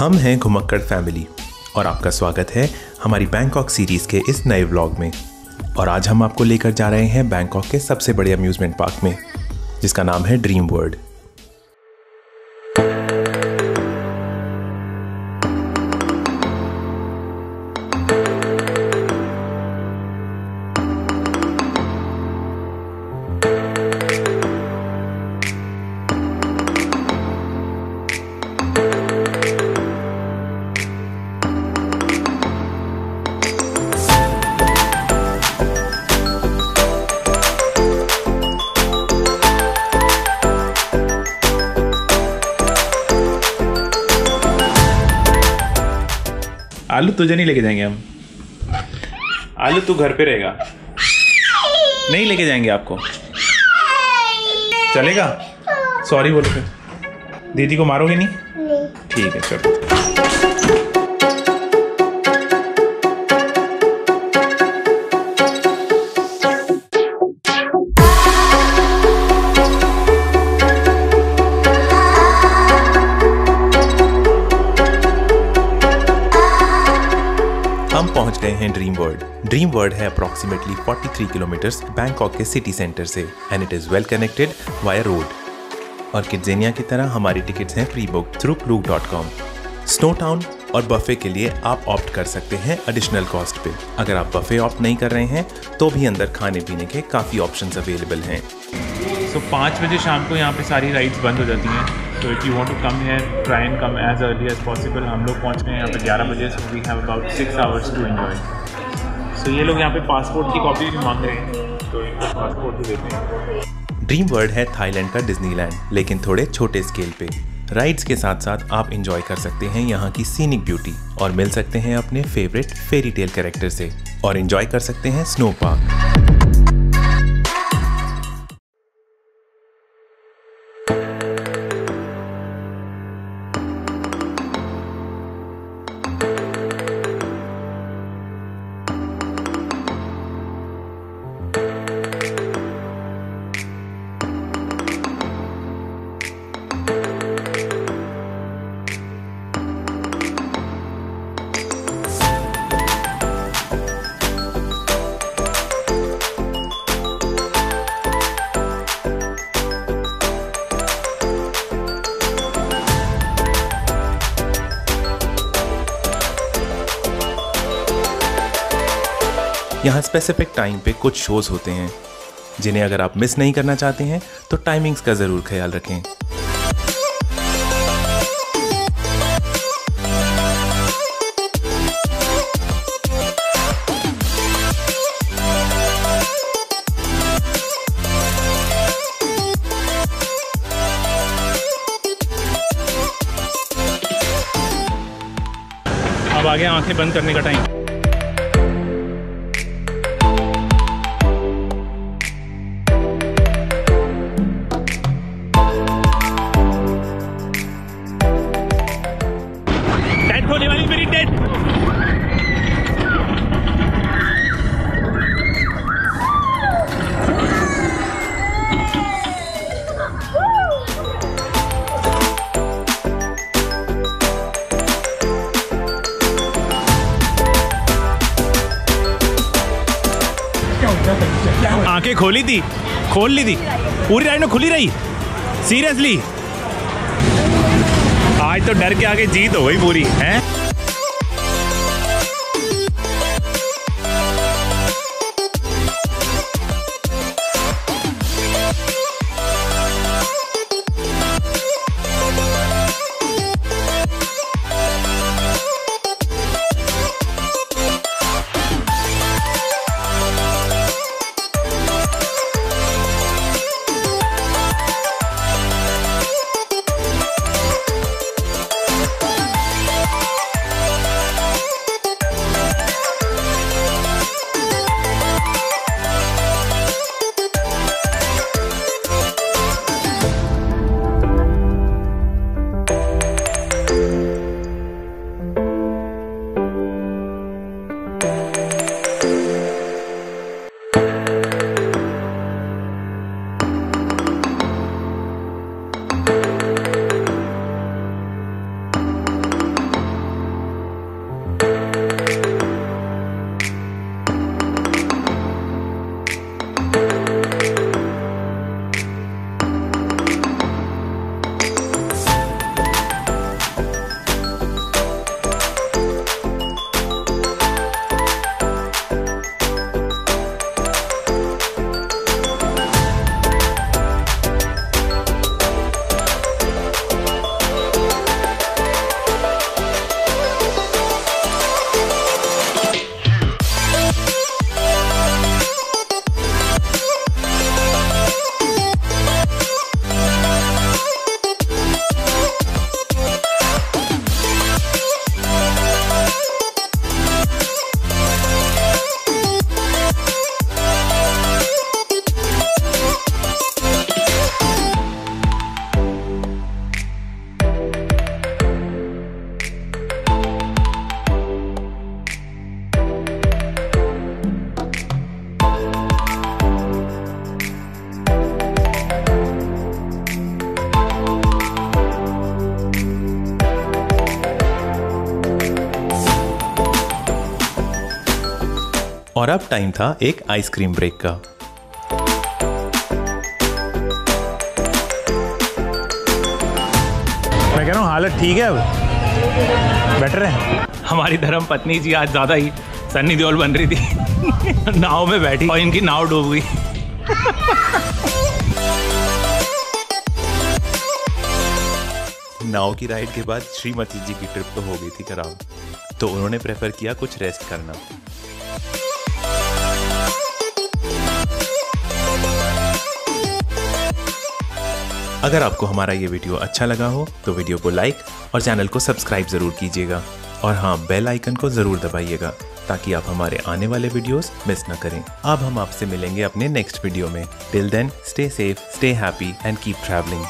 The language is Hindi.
हम हैं घुमक्कड़ फैमिली और आपका स्वागत है हमारी बैंकॉक सीरीज़ के इस नए व्लॉग में। और आज हम आपको लेकर जा रहे हैं बैंकॉक के सबसे बड़े अम्यूजमेंट पार्क में, जिसका नाम है ड्रीम वर्ल्ड। आलू तुझे नहीं लेके जाएँगे हम। आलू तू घर पे रहेगा। नहीं लेके जाएँगे आपको। चलेगा? सॉरी बोलो फिर। दीदी को मारोगे नहीं। ठीक है चलो। गए हैं ड्रीम वर्ल्ड ड्रीम वर्ल्ड है अप्रोक्सीमेटली 43 किलोमीटर्स बैंकॉक के सिटी सेंटर से and it is well connected via road और किड्जेनिया की तरह हमारी टिकट्स हैं pre book through Klook dot com snow town और बफे के लिए आप ऑप्ट कर सकते हैं एडिशनल कॉस्ट पे. अगर आप बफे ऑप्ट नहीं कर रहे हैं तो भी अंदर खाने पीने के काफ़ी ऑप्शंस अवेलेबल हैं. सो so, पाँच बजे शाम को यहाँ पे सारी राइड्स बंद हो जाती हैं। तो if you want to come here try and come as early as possible हम लोग पहुँच गए यहाँ पे ग्यारह बजे so we have about six hours to enjoy so ये लोग यहाँ पे पासपोर्ट की कॉपी भी मांग रहे हैं तो इनको पासपोर्ट भी देते हैं। ड्रीम वर्ल्ड है थाईलैंड का डिज्नीलैंड लेकिन थोड़े छोटे स्केल पे। राइड्स के साथ साथ आप इंजॉय कर सकते हैं यहाँ की सीनिक ब्यूटी और मिल सकते हैं अपने फेवरेट फेरी टेल कैरेक्टर से। और इंजॉय कर सकते हैं स्नो पार्क यहाँ स्पेसिफिक टाइम पे कुछ शोज़ होते हैं, जिन्हें अगर आप मिस नहीं करना चाहते हैं तो टाइमिंग्स का ज़रूर ख्याल रखें। अब आ गया आँखें बंद करने का टाइम आँखें खोली थी, खोल ली थी। पूरी राइड में खुली रही। सीरियसली आज तो डर के आगे जीत हो गई पूरी, है? और अब टाइम था एक आइसक्रीम ब्रेक का। मैं कह रहा हूँ हालत ठीक है अब? बेटर है? हमारी धर्म पत्नी जी आज ज़्यादा ही सन्नी देओल बन रही थी। नाव में बैठी और इनकी नाव डूब गई नाव की राइड के बाद श्रीमती जी की ट्रिप तो हो गई थी खराब तो उन्होंने प्रेफर किया कुछ रेस्ट करना। अगर आपको हमारा ये वीडियो अच्छा लगा हो तो वीडियो को लाइक और चैनल को सब्सक्राइब ज़रूर कीजिएगा। और हाँ बेल आइकन को ज़रूर दबाइएगा, ताकि आप हमारे आने वाले वीडियोस मिस ना करें। अब हम आपसे मिलेंगे अपने नेक्स्ट वीडियो में। Till then stay safe stay happy and keep travelling